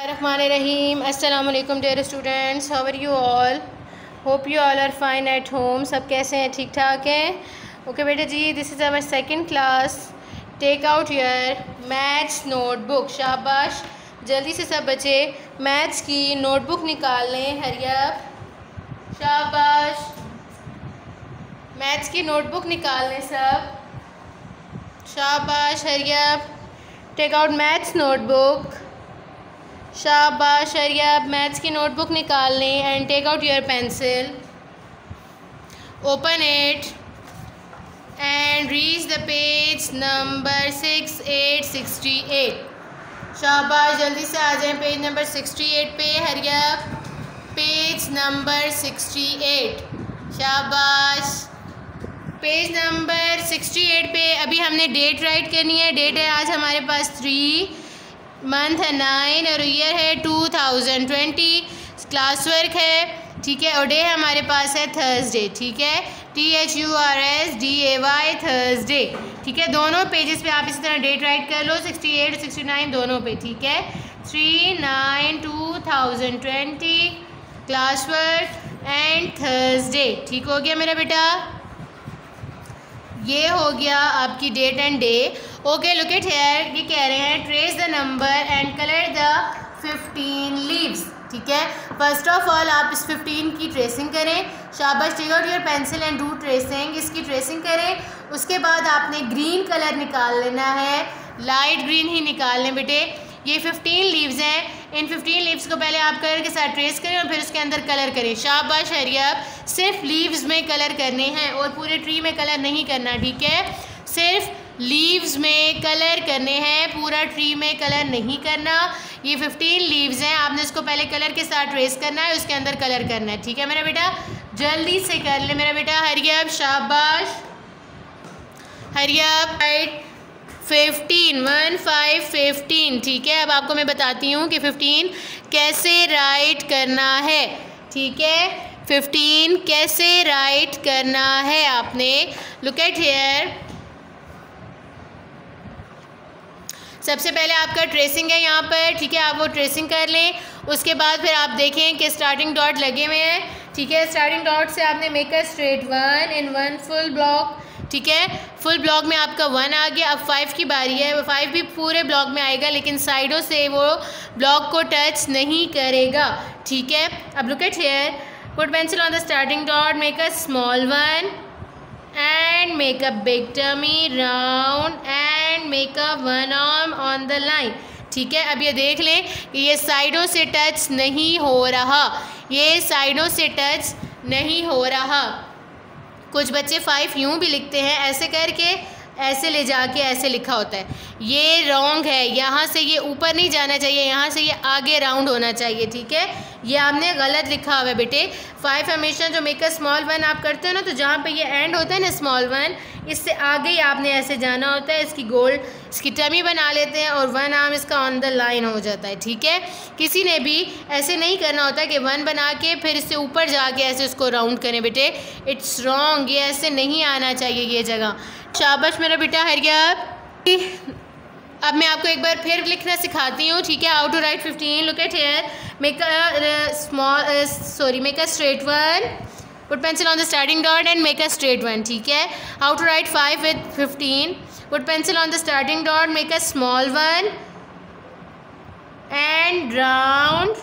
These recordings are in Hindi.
रहीम अस्सलाम वालेकुम dear students. How are you all hope you all are fine at home सब कैसे हैं? ठीक ठाक हैं? ओके बेटा जी this is our second class take out your maths notebook शाबाश। जल्दी से सब बच्चे मैथ्स की नोटबुक निकाल लें हरियप शाबाश। मैथ्स की नोटबुक निकाल लें सब। शाबाश hurry up take out maths notebook शाबाश हरियप मैथ्स की नोटबुक निकाल लें and take out your pencil open it and reach the page number six eight sixty eight शाबाश, जल्दी से आ जाएँ पेज नंबर सिक्सटी एट पे hurry up page number sixty eight शाबाश। पेज नंबर सिक्सटी एट पे, अभी हमने डेट राइट करनी है डेट है आज हमारे पास थ्री मंथ है नाइन और ईयर है two thousand twenty class work है, ठीक है? और डे हमारे पास है थर्सडे ठीक है? T H U R S D A Y Thursday ठीक है? दोनों पेजेस पे आप इसी तरह डेट राइट कर लो सिक्सटी एट सिक्सटी नाइन दोनों पे, ठीक है? Three nine two thousand twenty class work and Thursday ठीक हो गया मेरा बेटा? ये हो गया आपकी date and day okay look at here ये कह रहे हैं trace the number and colour the fifteen leaves ठीक है? फ़र्स्ट ऑफ़ ऑल आप इस फिफ्टीन की ट्रेसिंग करें. शाबाश take out your pencil and do tracing इसकी ट्रेसिंग करें. उसके बाद आपने ग्रीन कलर निकाल लेना है. लाइट ग्रीन ही निकाल लें बेटे. ये फिफ्टीन लीव्स हैं. इन फिफ्टीन लीव्स को पहले आप कलर के साथ ट्रेस करें और फिर उसके अंदर कलर करें। शाबाश हरियाब सिर्फ़ लीव्स में कलर करने हैं और पूरे ट्री में कलर नहीं करना, ठीक है? सिर्फ़ लीव्स में कलर करने हैं, पूरा ट्री में कलर नहीं करना। ये फिफ्टीन लीव्स हैं, आपने इसको पहले कलर के साथ ट्रेस करना है, उसके अंदर कलर करना है, ठीक है मेरा बेटा? जल्दी से कर ले मेरा बेटा हरियाब शाबाश। हरियाब write fifteen one five fifteen ठीक है? अब आपको मैं बताती हूँ कि फिफ्टीन कैसे राइट करना है, ठीक है? फिफ्टीन कैसे राइट करना है आपने? लुक एट हेयर सबसे पहले आपका ट्रेसिंग है यहाँ पर, ठीक है? आप वो ट्रेसिंग कर लें। उसके बाद फिर आप देखें कि स्टार्टिंग डॉट लगे हुए हैं, ठीक है? स्टार्टिंग डॉट से आपने make straight one in one full block ठीक है? फुल ब्लॉक में आपका वन आ गया। अब फाइव की बारी है। फाइव भी पूरे ब्लॉक में आएगा, लेकिन साइडों से वो ब्लॉक को टच नहीं करेगा। ठीक है? अब look at here put pencil on the starting dot make a small one and make a big tummy round and make a one arm on the line ठीक है? अब ये देख लें कि ये साइडों से टच नहीं हो रहा। ये साइडों से टच नहीं हो रहा। कुछ बच्चे फाइव यूँ भी लिखते हैं ऐसे करके ऐसे ले जाके ऐसे लिखा होता है। ये रॉन्ग है, यहाँ से ये ऊपर नहीं जाना चाहिए, यहाँ से ये आगे राउंड होना चाहिए, ठीक है? ये आपने गलत लिखा हुआ है बेटे। फाइव हमेशा जो मेकर स्मॉल वन आप करते हो ना तो जहाँ पे ये एंड होता है ना स्मॉल वन इससे आगे ही आपने ऐसे जाना होता है, इसकी गोल्ड इसकी टमी बना लेते हैं और वन आर्म इसका ऑन द लाइन हो जाता है, ठीक है? किसी ने भी ऐसे नहीं करना होता कि वन बना के फिर इससे ऊपर जाके ऐसे उसको राउंड करें बेटे। इट्स रॉन्ग ये ऐसे नहीं आना चाहिए ये जगह। शाबाश मेरा बेटा हरिया अब मैं आपको एक बार फिर लिखना सिखाती हूँ, ठीक है? How to write fifteen look at here make small sorry make a straight one put pencil on the starting dot and make a straight one ठीक है? How to write five with fifteen put pencil on the starting dot make a small one and round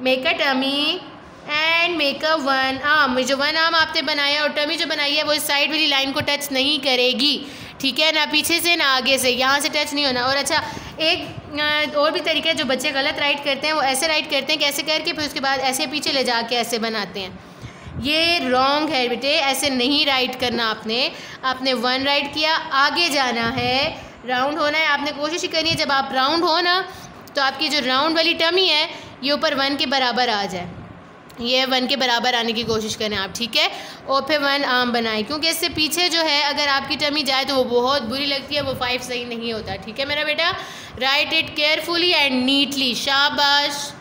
make a tummy and make a one arm जो वन आर्म आपने बनाया और टमी जो बनाई है, वो इस साइड वाली लाइन को टच नहीं करेगी। ठीक है? ना पीछे से, ना आगे से। यहाँ से टच नहीं होना। और अच्छा एक और भी तरीका है, जो बच्चे गलत राइट करते हैं, वो ऐसे राइट करते हैं, कैसे करके, फिर उसके बाद ऐसे पीछे ले जाके ऐसे बनाते हैं। ये रॉन्ग है बेटे। ऐसे नहीं राइट करना आपने। आपने वन राइट किया, आगे जाना है। राउंड होना है। आपने कोशिश करनी है, जब आप राउंड हो ना तो आपकी जो राउंड वाली टमी है, ये ऊपर वन के बराबर आ जाए। ये वन के बराबर आने की कोशिश करें आप, ठीक है? और फिर वन आम बनाएँ, क्योंकि इससे पीछे जो है, अगर आपकी टमी जाए तो वो बहुत बुरी लगती है, वो फाइव सही नहीं होता, ठीक है मेरा बेटा? Write it carefully and neatly शाबाश।